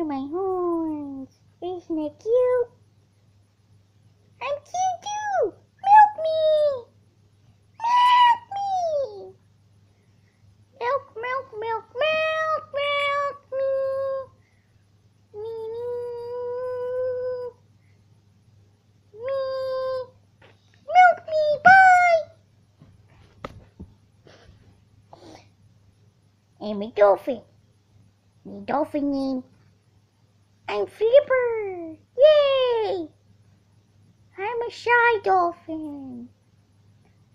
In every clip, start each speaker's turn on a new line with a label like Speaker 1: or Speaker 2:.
Speaker 1: at my horns. Isn't it cute? I'm cute too! Milk me! Milk me! Milk, milk, milk, milk, milk me! Me, me! Me! Milk me! Bye! I'm a dolphin. Dolphin name I'm Flipper. Yay! I'm a shy dolphin.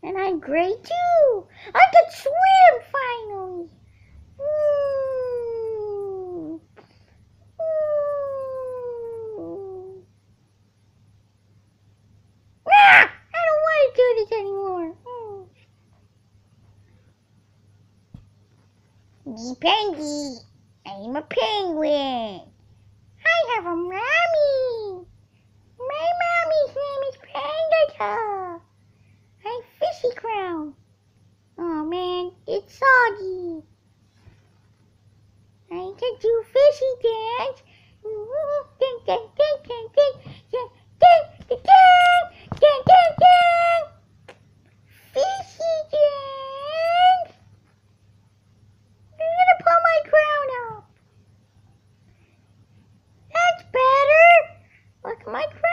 Speaker 1: And I'm great too. I can swim finally. Woo! Woo! Ah! I don't want to do this anymore. Mm. Pengy, I'm a penguin. it's soggy. I can do fishy dance. Fishy dance. I'm gonna pull my crown. That's better. Look at my crown.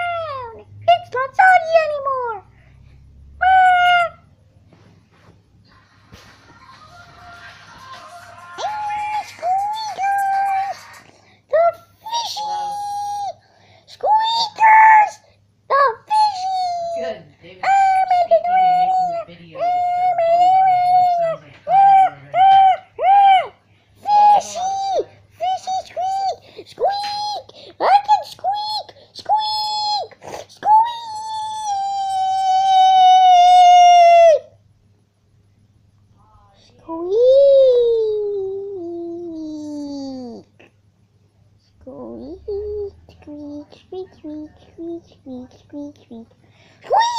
Speaker 2: Squeak! Squeak!
Speaker 1: Squeak! Squeak! Squeak! Squeak! Squeak!